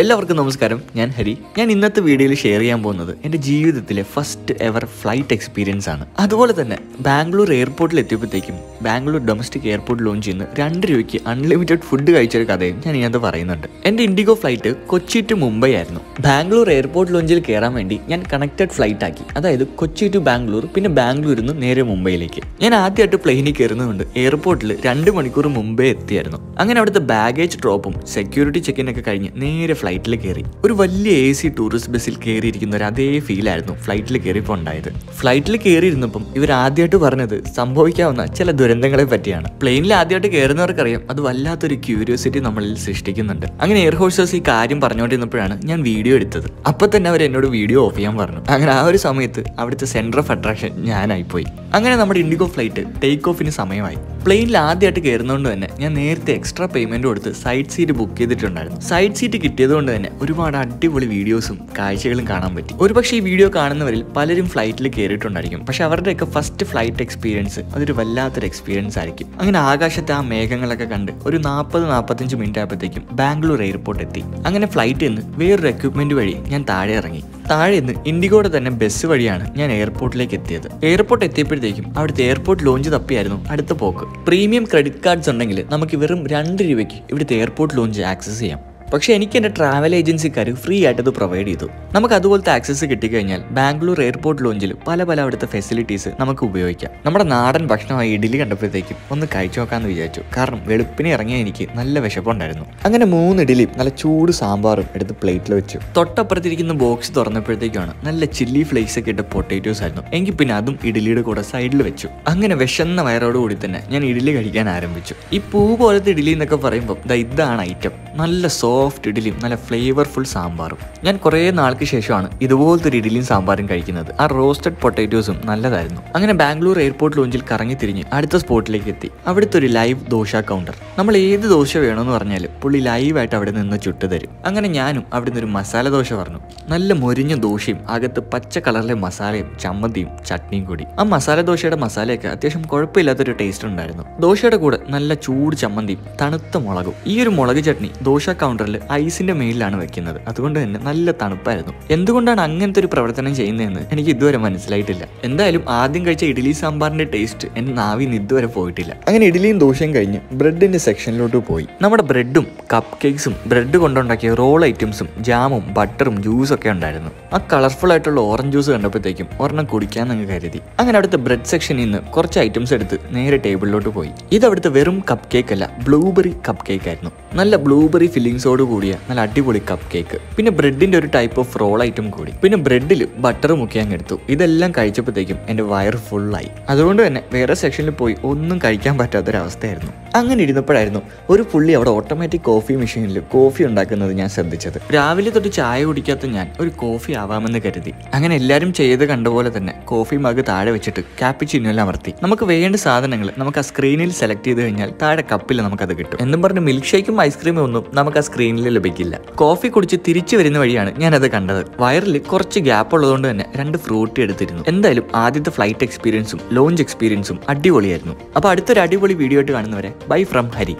എല്ലാവർക്കും നമസ്കാരം. ഞാൻ ഹരി. ഞാൻ ഇന്നത്തെ വീഡിയോയിൽ ഷെയർ ചെയ്യാൻ പോകുന്നത് എന്റെ ജീവിതത്തിലെ ഫസ്റ്റ് എവർ ഫ്ലൈറ്റ് എക്സ്പീരിയൻസ് ആണ്. അതുപോലെ തന്നെ ബാംഗ്ലൂർ എയർപോർട്ടിൽ എത്തിയപ്പോഴത്തേക്കും ബാംഗ്ലൂർ ഡൊമസ്റ്റിക് എയർപോർട്ട് ലോഞ്ച് ചെയ്യുന്ന രണ്ട് രൂപയ്ക്ക് അൺലിമിറ്റഡ് ഫുഡ് കഴിച്ചൊരു കഥയും ഞാൻ ഇതിനകത്ത് പറയുന്നുണ്ട്. എന്റെ ഇൻഡിഗോ ഫ്ലൈറ്റ് കൊച്ചി ടു മുംബൈ ആയിരുന്നു. ബാംഗ്ലൂർ എയർപോർട്ട് ലോഞ്ചിൽ കയറാൻ വേണ്ടി ഞാൻ കണക്റ്റഡ് ഫ്ലൈറ്റ് ആക്കി. അതായത് കൊച്ചി ടു ബാംഗ്ലൂർ പിന്നെ ബാംഗ്ലൂരിൽ നിന്ന് നേരെ മുംബൈയിലേക്ക്. ഞാൻ ആദ്യമായിട്ട് പ്ലെയിനിൽ കയറുന്നതുകൊണ്ട് എയർപോർട്ടിൽ രണ്ട് മണിക്കൂർ മുമ്പേ എത്തിയായിരുന്നു. അങ്ങനെ അവിടുത്തെ ബാഗേജ് ഡ്രോപ്പും സെക്യൂരിറ്റി ചെക്കിനൊക്കെ കഴിഞ്ഞ് നേരെ ഫ്ലൈറ്റിൽ കയറി. ഒരു വലിയ എ സി ടൂറിസ്റ്റ് ബസ്സിൽ കയറിയിരിക്കുന്ന ഒരു അതേ ഫീലായിരുന്നു ഫ്ലൈറ്റിൽ കയറിയപ്പോൾ ഉണ്ടായത്. ഫ്ലൈറ്റിൽ കയറിയിരുന്നപ്പം ഇവർ ആദ്യമായിട്ട് പറഞ്ഞത് സംഭവിക്കാവുന്ന ചില ദുരന്തങ്ങളെ പറ്റിയാണ്. പ്ലെയിനിൽ ആദ്യമായിട്ട് കയറുന്നവർക്കറിയാം അത് വല്ലാത്തൊരു ക്യൂരിയോസിറ്റി നമ്മളിൽ സൃഷ്ടിക്കുന്നുണ്ട്. അങ്ങനെ എയർ ഹോസ്റ്റേഴ്സ് ഈ കാര്യം പറഞ്ഞുകൊണ്ടിരുന്നപ്പോഴാണ് ഞാൻ വീഡിയോ എടുത്തത്. അപ്പൊ തന്നെ അവർ എന്നോട് വീഡിയോ ഓഫ് ചെയ്യാൻ പറഞ്ഞു. അങ്ങനെ ആ ഒരു സമയത്ത് അവിടുത്തെ സെന്റർ ഓഫ് അട്രാക്ഷൻ ഞാനായിപ്പോയി. അങ്ങനെ നമ്മുടെ ഇൻഡിഗോ ഫ്ലൈറ്റ് ടേക്ക് ഓഫിന് സമയമായി. പ്ലെയിനിൽ ആദ്യമായിട്ട് കയറുന്നതുകൊണ്ട് തന്നെ ഞാൻ നേരത്തെ എക്സ്ട്രാ പേയ്മെന്റ് കൊടുത്ത് സൈഡ് സീറ്റ് ബുക്ക് ചെയ്തിട്ടുണ്ടായിരുന്നു. സൈഡ് സീറ്റ് കിട്ടിയതുകൊണ്ട് തന്നെ ഒരുപാട് അടിപൊളി വീഡിയോസും കാഴ്ചകളും കാണാൻ പറ്റി. ഒരുപക്ഷെ ഈ വീഡിയോ കാണുന്നവരിൽ പലരും ഫ്ലൈറ്റിൽ കയറിയിട്ടുണ്ടായിരിക്കും പക്ഷെ അവരുടെയൊക്കെ ഫസ്റ്റ് ഫ്ലൈറ്റ് എക്സ്പീരിയൻസ് അതൊരു വല്ലാത്തൊരു എക്സ്പീരിയൻസ് ആയിരിക്കും. അങ്ങനെ ആകാശത്തെ ആ മേഘങ്ങളൊക്കെ കണ്ട് ഒരു നാൽപ്പത് നാൽപ്പത്തഞ്ച് മിനിറ്റ് ആയപ്പോഴത്തേക്കും ബാംഗ്ലൂർ എയർപോർട്ട് എത്തി. അങ്ങനെ ഫ്ലൈറ്റിൽ നിന്ന് വേറൊരു എക്യുപ്മെന്റ് വഴി ഞാൻ താഴെ ഇറങ്ങി. താഴെ നിന്ന് ഇൻഡിഗോയുടെ തന്നെ ബസ് വഴിയാണ് ഞാൻ എയർപോർട്ടിലേക്ക് എത്തിയത്. എയർപോർട്ട് എത്തിയപ്പോഴത്തേക്കും അവിടുത്തെ എയർപോർട്ട് ലോഞ്ച് തപ്പിയായിരുന്നു അടുത്ത പോക്ക്. പ്രീമിയം ക്രെഡിറ്റ് കാർഡ്സ് ഉണ്ടെങ്കിൽ നമുക്ക് വെറും രണ്ട് രൂപയ്ക്ക് ഇവിടുത്തെ എയർപോർട്ട് ലോഞ്ച് ആക്സസ് ചെയ്യാം. പക്ഷേ എനിക്ക് എന്റെ ട്രാവൽ ഏജൻസിക്കാർ ഫ്രീ ആയിട്ട് ഇത് പ്രൊവൈഡ് ചെയ്തു. നമുക്ക് അതുപോലത്തെ ആക്സസ് കിട്ടിക്കഴിഞ്ഞാൽ ബാംഗ്ലൂർ എയർപോർട്ട് ലോഞ്ചിൽ പല പല അവിടുത്തെ ഫെസിലിറ്റീസ് നമുക്ക് ഉപയോഗിക്കാം. നമ്മുടെ നാടൻ ഭക്ഷണമായി ഇഡ്ഡലി കണ്ടപ്പോഴത്തേക്കും ഒന്ന് കഴിച്ചു നോക്കാമെന്ന് വിചാരിച്ചു. കാരണം വെളുപ്പിനെ ഇറങ്ങിയ എനിക്ക് നല്ല വിശപ്പുണ്ടായിരുന്നു. അങ്ങനെ മൂന്ന് ഇഡ്ഡലിയും നല്ല ചൂട് സാമ്പാറും എടുത്ത് പ്ലേറ്റിൽ വെച്ചു. തൊട്ടപ്പുറത്തിരിക്കുന്ന ബോക്സ് തുറന്നപ്പോഴത്തേക്കാണ് നല്ല ചില്ലി ഫ്ലേക്സ് ഒക്കെ ഇട്ട പൊട്ടേറ്റോസ് ആയിരുന്നു. എങ്കിൽ പിന്നെ അതും ഇഡ്ഡലിയുടെ കൂടെ സൈഡിൽ വെച്ചു. അങ്ങനെ വിശന്ന വയറോടുകൂടി തന്നെ ഞാൻ ഇഡ്ഡലി കഴിക്കാൻ ആരംഭിച്ചു. ഈ പൂ പോലത്തെ ഇഡ്ഡലി എന്നൊക്കെ പറയുമ്പോൾ ഇതാണ് ഐറ്റം നല്ല സോഫ്റ്റ് ഇഡ്ഡലിയും നല്ല ഫ്ലേവർഫുൾ സാമ്പാറും. ഞാൻ കുറേ നാൾക്ക് ശേഷമാണ് ഇതുപോലത്തെ ഒരു ഇഡ്ഡലിയും സാമ്പാറും കഴിക്കുന്നത്. ആ റോസ്റ്റഡ് പൊട്ടാറ്റോസും നല്ലതായിരുന്നു. അങ്ങനെ ബാംഗ്ലൂർ എയർപോർട്ട് ലോഞ്ചിൽ കറങ്ങി തിരിഞ്ഞ് അടുത്ത സ്പോട്ടിലേക്ക് എത്തി. അവിടുത്തെ ഒരു ലൈവ് ദോശ കൗണ്ടർ നമ്മൾ ഏത് ദോശ വേണമെന്ന് പറഞ്ഞാൽ പുള്ളി ലൈവായിട്ട് അവിടെ നിന്ന് ചുട്ടു തരും. അങ്ങനെ ഞാനും അവിടെ നിന്ന് ഒരു മസാല ദോശ പറഞ്ഞു നല്ല മൊരിഞ്ഞ ദോശയും അകത്ത് പച്ച കളറിലെ മസാലയും ചമ്മന്തിയും ചട്നിയും കൂടി. ആ മസാല ദോശയുടെ മസാലയൊക്കെ അത്യാവശ്യം കുഴപ്പമില്ലാത്തൊരു ടേസ്റ്റ് ഉണ്ടായിരുന്നു. ദോശയുടെ കൂടെ നല്ല ചൂട് ചമ്മന്തിയും തണുത്ത മുളകും. ഈ ഒരു മുളക് ചട്നി ദോശ കൗണ്ടറിൽ ഐസിന്റെ മേലിലാണ് വെക്കുന്നത്. അതുകൊണ്ട് തന്നെ നല്ല തണുപ്പായിരുന്നു. എന്തുകൊണ്ടാണ് അങ്ങനത്തെ ഒരു പ്രവർത്തനം ചെയ്യുന്നതെന്ന് എനിക്ക് ഇതുവരെ മനസ്സിലായിട്ടില്ല. എന്തായാലും ആദ്യം കഴിച്ച ഇഡ്ഡലി സാമ്പാറിന്റെ ടേസ്റ്റ് എന്റെ നാവിൽ നിന്ന് ഇതുവരെ പോയിട്ടില്ല. അങ്ങനെ ഇഡ്ഡലിയും ദോശയും കഴിഞ്ഞ് ബ്രെഡിന്റെ സെക്ഷനിലോട്ട് പോയി. നമ്മുടെ ബ്രെഡും കപ്പ് കേക്സും ബ്രെഡ് കൊണ്ടുണ്ടാക്കിയ റോൾ ഐറ്റംസും ജാമും ബട്ടറും ജ്യൂസും ഒക്കെ ഉണ്ടായിരുന്നു. ആ കളർഫുൾ ആയിട്ടുള്ള ഓറഞ്ച് ജ്യൂസ് കണ്ടപ്പോഴത്തേക്കും ഒരെണ്ണം കുടിക്കാൻ അങ്ങ് കരുതി. അങ്ങനെ അവിടുത്തെ ബ്രെഡ് സെക്ഷനിൽ നിന്ന് കുറച്ച് ഐറ്റംസ് എടുത്ത് നേരെ ടേബിളിലോട്ട് പോയി. ഇത് അവിടുത്തെ വെറും കപ്പ് കേക്ക് അല്ല ബ്ലൂബെറി കപ്പ് കേക്ക് ആയിരുന്നു. നല്ല ബ്ലൂബെറി ഫില്ലിങ്സോട് കൂടിയ നല്ല അടിപൊളി കപ്പ് കേക്ക് പിന്നെ ബ്രെഡിന്റെ ഒരു ടൈപ്പ് ഓഫ് റോൾ ഐറ്റം കൂടി. പിന്നെ ബ്രെഡിൽ ബട്ടർ മുക്കി അങ്ങ് എടുത്തു. ഇതെല്ലാം കഴിച്ചപ്പോഴത്തേക്കും എന്റെ വയറ് ഫുള്ളായി അതുകൊണ്ട് തന്നെ വേറെ സെക്ഷനിൽ പോയി ഒന്നും കഴിക്കാൻ പറ്റാത്തൊരവസ്ഥയായിരുന്നു. അങ്ങനെ ഇരുന്നപ്പോഴായിരുന്നു ഒരു പുള്ളി അവിടെ ഓട്ടോമാറ്റിക് കോഫി മെഷീനിൽ കോഫി ഉണ്ടാക്കുന്നത് ഞാൻ ശ്രദ്ധിച്ചത്. രാവിലെ തൊട്ട് ചായ കുടിക്കാത്ത ഞാൻ ഒരു കോഫി ആവാമെന്ന് കരുതി. അങ്ങനെ എല്ലാവരും ചെയ്ത് കണ്ട പോലെ തന്നെ കോഫി മഗ് താഴെ വെച്ചിട്ട് ക്യാപ്പിച്ചിനോയിൽ അമർത്തി. നമുക്ക് വേണ്ട സാധനങ്ങൾ നമുക്ക് ആ സ്ക്രീനിൽ സെലക്ട് ചെയ്ത് കഴിഞ്ഞാൽ താഴെ കപ്പിൽ നമുക്കത് കിട്ടും. എന്നും പറഞ്ഞ് മിൽക്ക് ഷേക്കും ഐസ്ക്രീമും ഒന്നും നമുക്ക് ആ സ്ക്രീനിൽ ലഭിക്കില്ല. കോഫി കുടിച്ച് തിരിച്ചു വരുന്ന വഴിയാണ് ഞാനത് കണ്ടത്. വയറിൽ കുറച്ച് ഗ്യാപ്പ് ഉള്ളതുകൊണ്ട് തന്നെ രണ്ട് ഫ്രൂട്ടി എടുത്തിരുന്നു. എന്തായാലും ആദ്യത്തെ ഫ്ലൈറ്റ് എക്സ്പീരിയൻസും ലോഞ്ച് എക്സ്പീരിയൻസും അടിപൊളിയായിരുന്നു. അപ്പോൾ അടുത്തൊരു അടിപൊളി വീഡിയോ ആയിട്ട് കാണുന്നവരെ ബൈ ഫ്രം ഹരി.